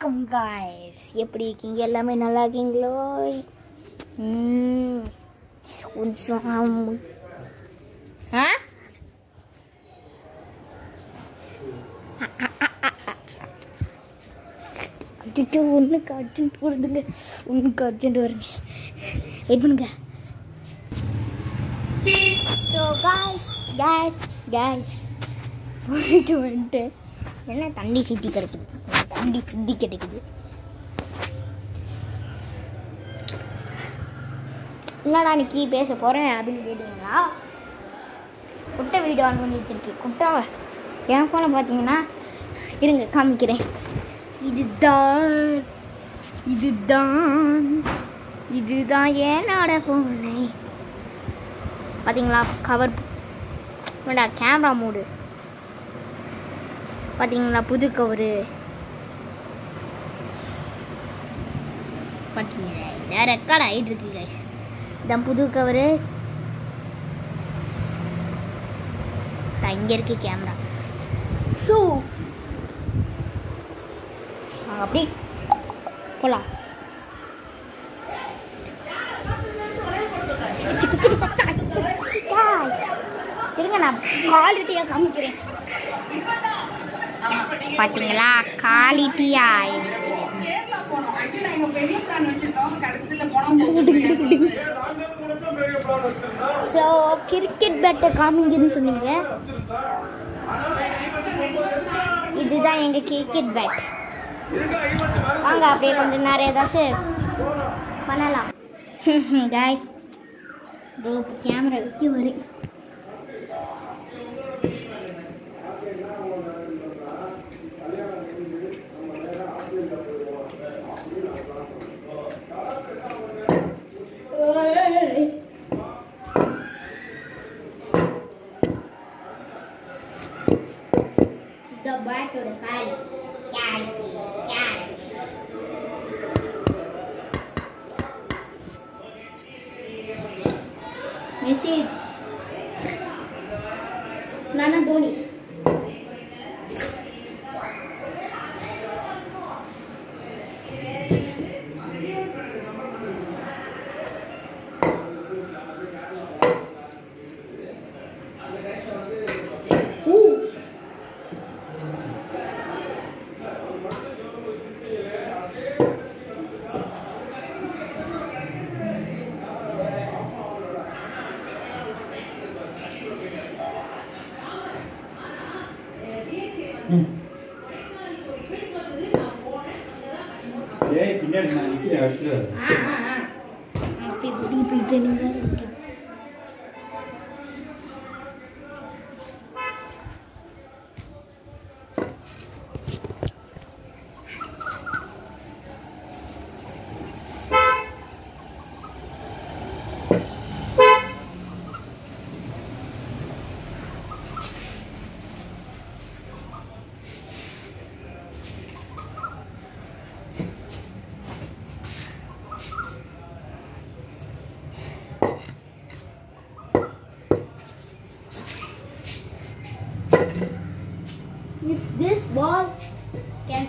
Guys எப்படி இருக்கீங்க எல்லாமே நல்லா இருக்கீங்களோ ம், உற்சாகம். ஆ அடிட்டு ஒன்றுக்கு அர்ஜென்ட் வருதுங்க ஒன்றுக்கு அர்ஜென்ட் வருங்க வெயிட் பண்ணுங்க ஸோ காய்ஸ் கேஸ் கேஸ் போயிட்டு வந்துட்டு என்ன தண்ணி சித்தி கிடைக்குது தண்ணி சித்தி கிடைக்குது. என்னடா இன்னைக்கு பேச போகிறேன் அப்படின்னு கேட்டிங்களா? குட்டை வீடியோ ஆன் பண்ணி வச்சிருக்கு குட்டை என் ஃபோனை பார்த்தீங்கன்னா இருங்க காமிக்கிறேன். இதுதான் இதுதான் இதுதான் என்னோட ஃபோனு பார்த்தீங்களா கவர் வேண்டா கேமரா மூடு. பார்த்தீங்களா புது கவரு பார்த்தீங்களா இதான் ரெக்கார்ட் ஆகிட்டு இருக்கு கைஸ் இதான் புது கவரு இங்கே இருக்கு கேமரா ஸோ அப்படி போகலாம் இருங்க நான் குவாலிட்டியாக காமிக்கிறேன் பார்த்தீங்களா குவாலிட்டியா ஸோ கிரிக்கெட் பேட்டை காமிங்கன்னு சொன்னீங்க. இதுதான் எங்கள் கிரிக்கெட் பேட் வாங்க அப்படியே கொஞ்சம் நிறைய ஏதாச்சும் பண்ணலாம். காய்ஸ் கேமரா விட்டு வரும் back to the file. Catch me, catch me. Messi. Nana Dhoni. ஏய் பின்னாடி நான் நிற்கிறேன் அடுத்து If this ball can